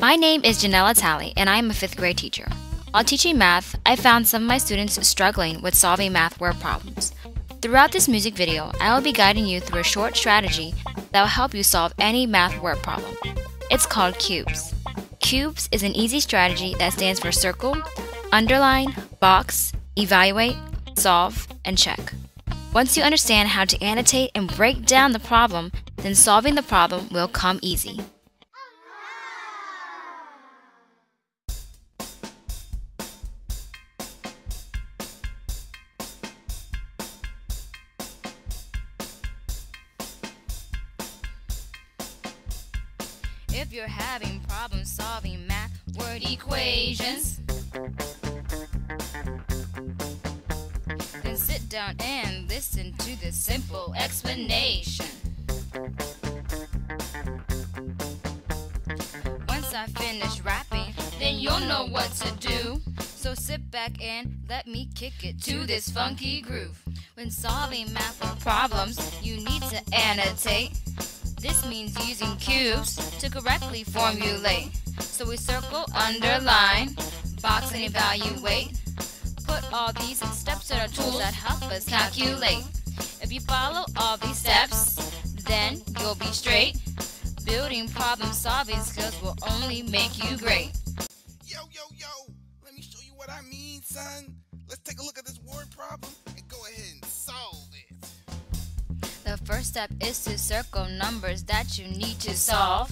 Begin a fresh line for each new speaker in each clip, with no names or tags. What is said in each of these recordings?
My name is Janielle Talley, and I am a fifth grade teacher. While teaching math, I found some of my students struggling with solving math word problems. Throughout this music video, I will be guiding you through a short strategy that will help you solve any math word problem. It's called CUBES. CUBES is an easy strategy that stands for circle, underline, box, evaluate, solve, and check. Once you understand how to annotate and break down the problem, then solving the problem will come easy. If you're having problem solving math word equations, then sit down and listen to the simple explanation. Once I finish rapping, then you'll know what to do. So sit back and let me kick it to this funky groove. When solving math problems, you need to annotate. This means using cubes to correctly formulate. So we circle, underline, box, and evaluate. Put all these steps in our tools that help us calculate. If you follow all these steps, then you'll be straight. Building problem solving skills will only make you great.
Yo, yo, yo, let me show you what I mean, son. Let's take a look at this word problem
The first step is to circle numbers that you need to solve.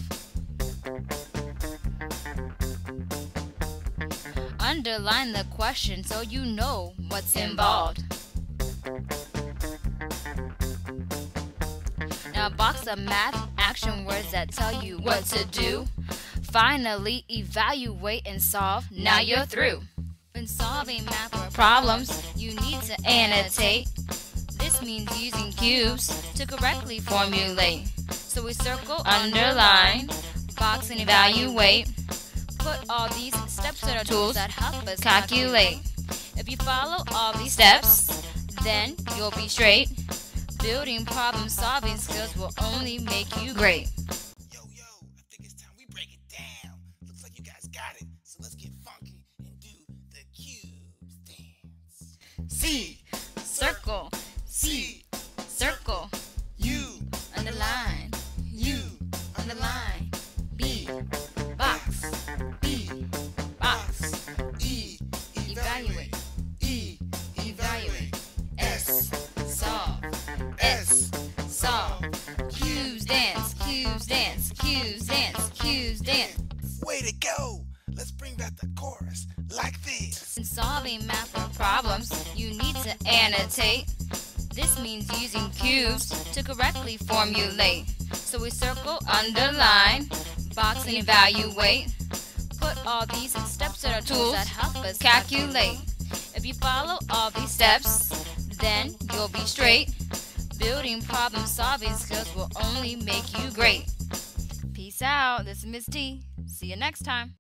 Underline the question so you know what's involved. Now box the math action words that tell you what to do. Finally, evaluate and solve. Now you're through. When solving math problems, you need to annotate. This means using cubes to correctly formulate. So we circle, underline, box, and evaluate. Put all these steps in our tools that help us calculate. If you follow all these steps, then you'll be straight. Building problem solving skills will only make you great.
Yo, yo, I think it's time we break it down. Looks like you guys got it, so let's get funky and do the cubes dance.
C, circle,
C,
circle,
U,
underline,
U,
underline, B, box,
B,
box,
E,
evaluate,
E,
evaluate, S, solve,
S,
solve, cubes dance, cubes dance, cubes dance, cubes dance.
Way to go! Let's bring back the chorus like this.
In solving math problems, you need to annotate. This means using cubes to correctly formulate. So we circle, underline, box, and evaluate. Put all these steps in our tools that help us calculate. If you follow all these steps, then you'll be straight. Building problem solving skills will only make you great. Peace out. This is Miss T. See you next time.